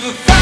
the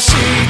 see.